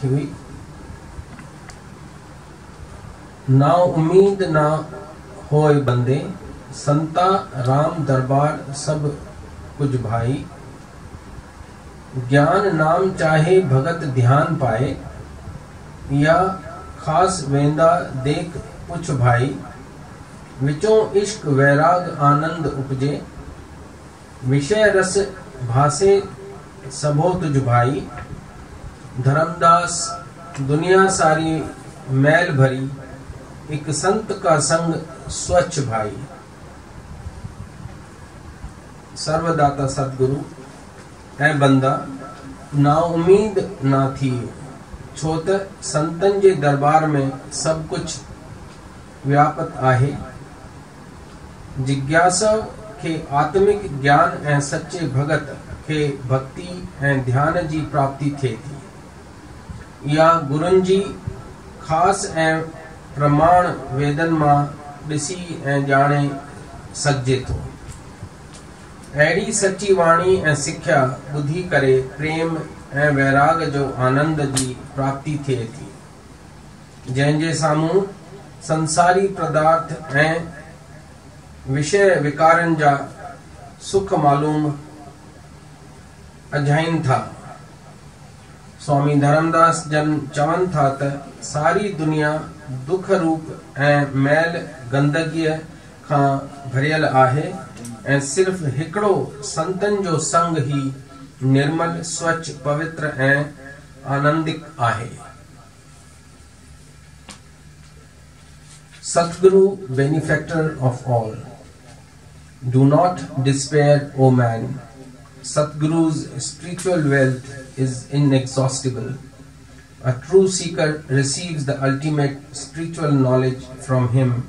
लिखी हुई। ना उम्मीद ना होए बंदे, संता, राम दरबार, सब कुछ भाई। ज्ञान नाम चाहे भगत ध्यान पाए, या खास वेंदा देख पुछ भाई। विचों इश्क वैराग आनंद उपजे, विषय रस भासे सबो तुझ भाई। धर्मदास, दुनिया सारी मैल भरी, एक संत का संग स्वच्छ भाई। सर्वदाता सदगुरु, ऐं बंदा, ना उम्मीद ना थी। छो संतन जे दरबार में सब कुछ व्यापत आहे। जिज्ञासा खे आत्मिक ज्ञान ऐं सच्चे भगत खे भक्ति ऐं ध्यान जी प्राप्ति थिए थी। या गुरुनि जी ख़ासि ऐं प्रमाण वेदन माँ ॾिसी ऐं ॼाणे सघिजे थो। अहिड़ी सची वाणी ऐं सिख्या ॿुधी करे प्रेम ऐं वैराग जो आनंद जी प्राप्ति थिए थी। जंहिंजे साम्हूं संसारी पदार्थ ऐं विषय विकारनि जा सुख मालूम अझाइनि था। स्वामी धर्मदास जन चवनि था त सारी दुनिया दुख रूप ऐं मैल गंदगीअ खां भरियल आहे, ऐं सिर्फ़ हिकिड़ो संतन जो संग ही निर्मल, स्वच्छ, पवित्र ऐं आनंदिक आहे। Satguru benefactor of all do not despair O man Satguru's spiritual wealth is inexhaustible. A true seeker receives the ultimate spiritual knowledge from him,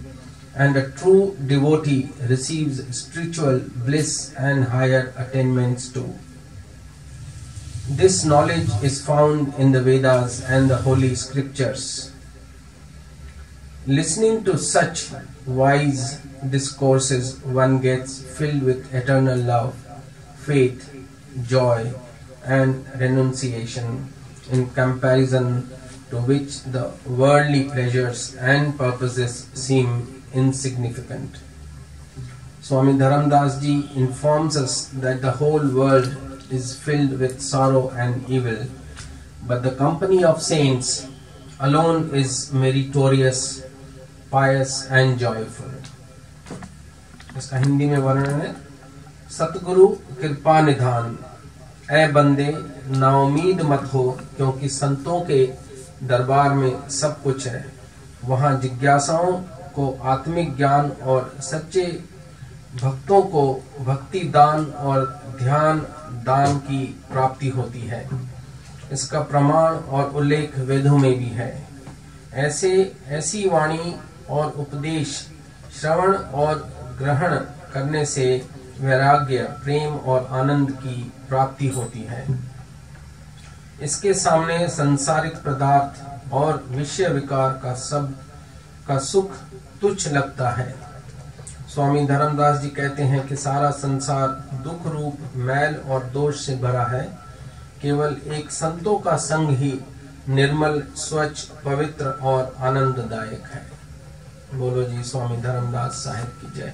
and a true devotee receives spiritual bliss and higher attainments too. This knowledge is found in the Vedas and the Holy Scriptures. Listening to such wise discourses, one gets filled with eternal love faith, joy, and renunciation, in comparison to which the worldly pleasures and purposes seem insignificant. Swami Dharamdas ji informs us that the whole world is filled with sorrow and evil, but the company of saints alone is meritorious, pious, and joyful. इसका हिंदी में वर्णन है सतगुरु, कृपा निधान। ए बंदे नाउमीद मत हो, क्योंकि संतों के दरबार में सब कुछ है। वहाँ जिज्ञासाओं को आत्मिक ज्ञान और सच्चे भक्तों को भक्ति दान और ध्यान दान की प्राप्ति होती है। इसका प्रमाण और उल्लेख वेदों में भी है। ऐसे, ऐसी वाणी और उपदेश श्रवण और ग्रहण करने से वैराग्य, प्रेम और आनंद की प्राप्ति होती है। इसके सामने संसारिक पदार्थ और विषय विकार का सब, का सुख तुच्छ लगता है। स्वामी धर्मदास जी कहते हैं कि सारा संसार दुख रूप, मैल और दोष से भरा है। केवल एक संतों का संग ही निर्मल, स्वच्छ, पवित्र और आनंददायक है। बोलो जी, स्वामी धर्मदास साहिब की जय।